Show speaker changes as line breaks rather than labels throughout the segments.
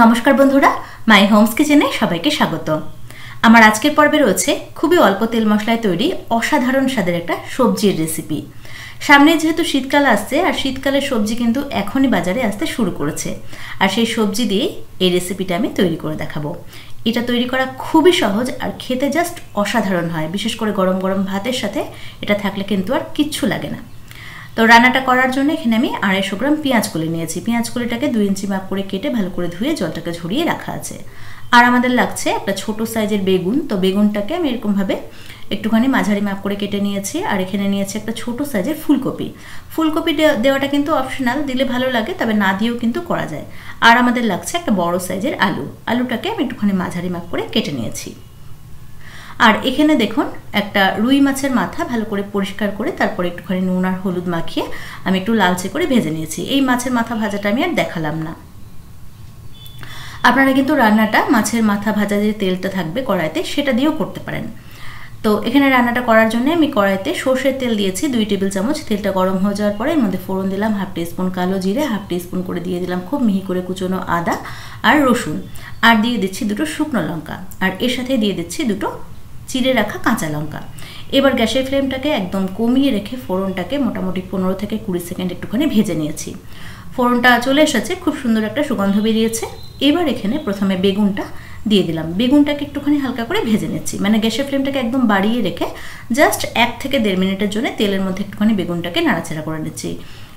নমস্কার বন্ধুরা মাই হোমস কিচেনে সবাইকে স্বাগত। আমার আজকের পর্বে রয়েছে খুবই অল্প তেল মশলায় তৈরি অসাধারণ স্বাদের একটা সবজির রেসিপি সামনে যেহেতু শীতকাল আসছে, আর শীতকালের সবজি কিন্তু এখনই বাজারে আসতে শুরু করেছে, আর সেই সবজি দিয়েই এই রেসিপিটা আমি তৈরি করে দেখাবো। এটা তৈরি করা খুবই সহজ আর খেতে জাস্ট অসাধারণ হয়, বিশেষ করে গরম গরম ভাতের সাথে, এটা থাকলে কিন্তু আর কিচ্ছু লাগে না। তো রান্নাটা করার জন্য এখানে আমি আড়াইশো গ্রাম পেঁয়াজ কুলি নিয়েছি। পেঁয়াজ কুলিটাকে দুই ইঞ্চি মাপ করে কেটে ভালো করে ধুয়ে জলটাকে ঝরিয়ে রাখা আছে। আর আমাদের লাগছে একটা ছোট সাইজের বেগুন। তো বেগুনটাকে আমি এরকমভাবে একটুখানি মাঝারি মাপ করে কেটে নিয়েছি। আর এখানে নিয়েছি একটা ছোট সাইজের ফুলকপি। ফুলকপি দেওয়াটা কিন্তু অপশনাল, দিলে ভালো লাগে, তবে না দিয়েও কিন্তু করা যায়। আর আমাদের লাগছে একটা বড় সাইজের আলু। আলুটাকে আমি একটুখানি মাঝারি মাপ করে কেটে নিয়েছি। আর এখানে দেখুন, একটা রুই মাছের মাথা ভালো করে পরিষ্কার করে তারপরে একটুখানি নুন আর হলুদ মাখিয়ে আমি একটু লালচে করে ভেজে নিয়েছি। এই মাছের মাথা ভাজাটা আমি আর দেখালাম না। আপনারা কিন্তু রান্নাটা মাছের মাথা ভাজা যে তেলটা থাকবে কড়াইতে সেটা দিয়েও করতে পারেন। তো এখানে রান্নাটা করার জন্য আমি কড়াইতে সর্ষের তেল দিয়েছি, দুই টেবিল চামচ। তেলটা গরম হয়ে যাওয়ার পরে এর মধ্যে ফোড়ন দিলাম হাফ স্পুন কালো জিরে, হাফ স্পুন করে দিয়ে দিলাম খুব মিহি করে কুচোনো আদা আর রসুন। আর দিয়ে দিচ্ছি দুটো শুকনো লঙ্কা। আর এর সাথে দিয়ে দিচ্ছি দুটো চিড়ে রাখা কাঁচা লঙ্কা। এবার গ্যাসের ফ্লেমটাকে একদম কমিয়ে রেখে ফোড়নটাকে মোটামুটি পনেরো থেকে কুড়ি সেকেন্ড একটুখানি ভেজে নিয়েছি। ফোড়নটা চলে এসেছে, খুব সুন্দর একটা সুগন্ধ বেরিয়েছে। এবার এখানে প্রথমে বেগুনটা দিয়ে দিলাম। বেগুনটাকে একটুখানি হালকা করে ভেজে নিচ্ছি। মানে গ্যাসের ফ্লেমটাকে একদম বাড়িয়ে রেখে জাস্ট এক থেকে দেড় মিনিটের জন্য তেলের মধ্যে একটুখানি বেগুনটাকে নাড়াচাড়া করে নিচ্ছি।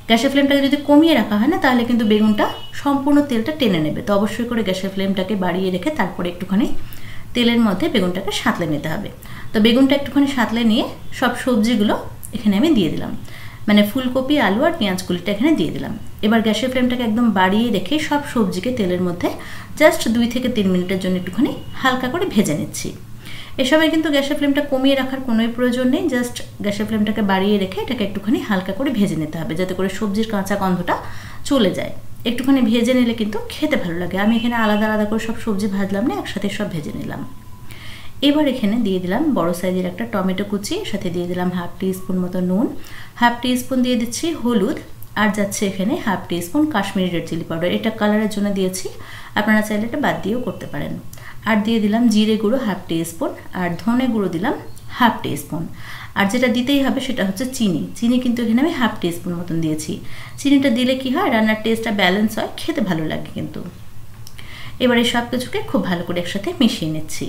গ্যাসের ফ্লেমটাকে যদি কমিয়ে রাখা হয় না, তাহলে কিন্তু বেগুনটা সম্পূর্ণ তেলটা টেনে নেবে। তো অবশ্যই করে গ্যাসের ফ্লেমটাকে বাড়িয়ে রেখে তারপরে একটুখানি তেলের মধ্যে বেগুনটাকে সাঁতলে নিতে হবে। তো বেগুনটা একটুখানি সাঁতলে নিয়ে সব সবজিগুলো এখানে আমি দিয়ে দিলাম। মানে ফুলকপি, আলু আর পেঁয়াজ কুলিটা এখানে দিয়ে দিলাম। এবার গ্যাসের ফ্লেমটাকে একদম বাড়িয়ে রেখে সব সবজিকে তেলের মধ্যে জাস্ট দুই থেকে তিন মিনিটের জন্য একটুখানি হালকা করে ভেজে নিচ্ছি। এসবে কিন্তু গ্যাসের ফ্লেমটা কমিয়ে রাখার কোনোই প্রয়োজন নেই। জাস্ট গ্যাসের ফ্লেমটাকে বাড়িয়ে রেখে এটাকে একটুখানি হালকা করে ভেজে নিতে হবে, যাতে করে সবজির কাঁচা গন্ধটা চলে যায়। একটুখানি ভেজে নিলে কিন্তু খেতে ভালো লাগে। আমি এখানে আলাদা আলাদা করে সব সবজি ভাজলাম না, একসাথে সব ভেজে নিলাম। এবার এখানে দিয়ে দিলাম বড় সাইজের একটা টমেটো কুচি, সাথে দিয়ে দিলাম হাফ স্পুন মতো নুন। হাফ টি স্পুন দিয়ে দিচ্ছি হলুদ, আর যাচ্ছে এখানে half teaspoon Kashmiri red chilli powder এটা কালারের জন্য দিয়েছি, আপনারা চাইলে এটা বাদ দিয়েও করতে পারেন। আর দিয়ে দিলাম জিরে গুঁড়ো হাফ স্পুন আর ধনে গুঁড়ো দিলাম হাফ টি স্পুন আর যেটা দিতেই হবে সেটা হচ্ছে চিনি। চিনি কিন্তু এখানে আমি হাফ টি স্পুন মতন দিয়েছি। চিনিটা দিলে কি হয়, রান্নার টেস্টটা ব্যালেন্স হয়, খেতে ভালো লাগে কিন্তু। এবার সব কিছুকে খুব ভালো করে একসাথে মিশিয়ে নিচ্ছি।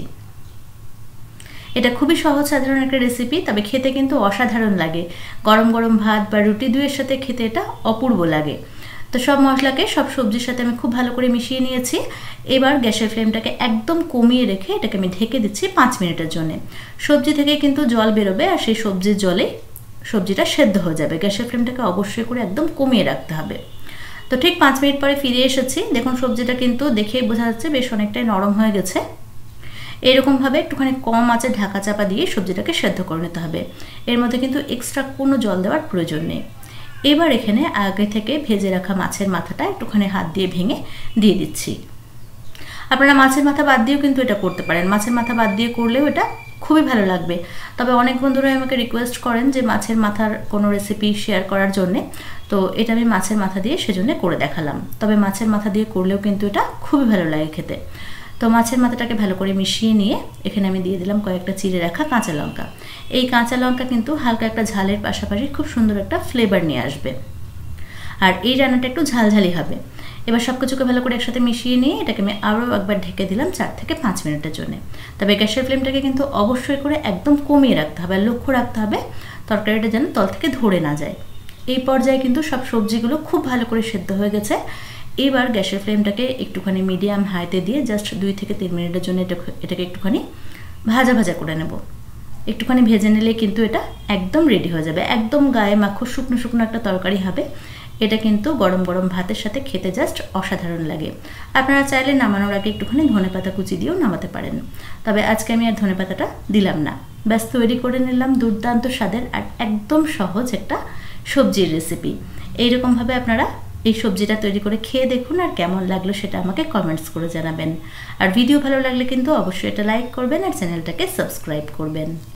এটা খুবই সহজ সাধারণ একটা রেসিপি তবে খেতে কিন্তু অসাধারণ লাগে। গরম গরম ভাত বা রুটি দুইয়ের সাথে খেতে এটা অপূর্ব লাগে। তো সব মশলাকে, সব সবজির সাথে আমি খুব ভালো করে মিশিয়ে নিয়েছি। এবার গ্যাসের ফ্লেমটাকে একদম কমিয়ে রেখে এটাকে আমি ঢেকে দিচ্ছি পাঁচ মিনিটের জন্য। সবজি থেকে কিন্তু জল বেরোবে আর সেই সবজির জলে সবজিটা সেদ্ধ হয়ে যাবে। গ্যাসের ফ্লেমটাকে অবশ্যই করে একদম কমিয়ে রাখতে হবে। তো ঠিক পাঁচ মিনিট পরে ফিরে এসেছি। দেখুন সবজিটা কিন্তু দেখেই বোঝা যাচ্ছে বেশ অনেকটাই নরম হয়ে গেছে। এরকমভাবে একটুখানি কম আঁচে ঢাকা চাপা দিয়ে সবজিটাকে সেদ্ধ করে নিতে হবে। এর মধ্যে কিন্তু এক্সট্রা কোনো জল দেওয়ার প্রয়োজন নেই। এবার এখানে আগে থেকে ভেজে রাখা মাছের মাথাটা একটুখানি হাত দিয়ে ভেঙে দিয়ে দিচ্ছি। আপনারা মাছের মাথা বাদ দিয়েও কিন্তু এটা করতে পারেন। মাছের মাথা বাদ দিয়ে করলেও এটা খুবই ভালো লাগবে। তবে অনেক বন্ধুরাই আমাকে রিকোয়েস্ট করেন যে মাছের মাথার কোনো রেসিপি শেয়ার করার জন্যে। তো এটা আমি মাছের মাথা দিয়ে সেজন্য করে দেখালাম। তবে মাছের মাথা দিয়ে করলেও কিন্তু এটা খুবই ভালো লাগে খেতে। তো মাছের মাথাটাকে ভালো করে মিশিয়ে নিয়ে এখানে আমি দিয়ে দিলাম কয়েকটা চিড়ে রাখা কাঁচা লঙ্কা। এই কাঁচা লঙ্কা কিন্তু হালকা একটা ঝালের পাশাপাশি খুব সুন্দর একটা ফ্লেভার নিয়ে আসবে। আর এই রান্নাটা একটু ঝালঝালি হবে। এবার সব কিছুকে ভালো করে একসাথে মিশিয়ে নিয়ে এটাকে আমি আরও একবার ঢেকে দিলাম চার থেকে পাঁচ মিনিটের জন্য। তবে গ্যাসের ফ্লেমটাকে কিন্তু অবশ্যই করে একদম কমিয়ে রাখতে হবে আর লক্ষ্য রাখতে হবে তরকারিটা যেন তল থেকে ধরে না যায়। এই পর্যায়ে কিন্তু সব সবজিগুলো খুব ভালো করে সেদ্ধ হয়ে গেছে। এবার গ্যাসের ফ্লেমটাকে একটুখানি মিডিয়াম হাইতে দিয়ে জাস্ট দুই থেকে তিন মিনিটের জন্য এটা এটাকে একটুখানি ভাজা ভাজা করে নেব। একটুখানি ভেজে নিলে কিন্তু এটা একদম রেডি হয়ে যাবে। একদম গায়ে মাখো, শুকনো শুকনো একটা তরকারি হবে। এটা কিন্তু গরম গরম ভাতের সাথে খেতে জাস্ট অসাধারণ লাগে। আপনারা চাইলে নামানোর আগে একটুখানি ধনে পাতা কুচি দিয়েও নামাতে পারেন। তবে আজকে আমি আর ধনে পাতাটা দিলাম না। ব্যাস, তৈরি করে নিলাম দুর্দান্ত স্বাদের আর একদম সহজ একটা সবজির রেসিপি এইরকমভাবে আপনারা এই সবজিটা তৈরি করে খেয়ে দেখুন আর কেমন লাগল সেটা আমাকে কমেন্টস করে জানাবেন। আর ভিডিও ভালো লাগলে কিন্তু অবশ্যই এটা লাইক করবেন আর চ্যানেলটাকে সাবস্ক্রাইব করবেন।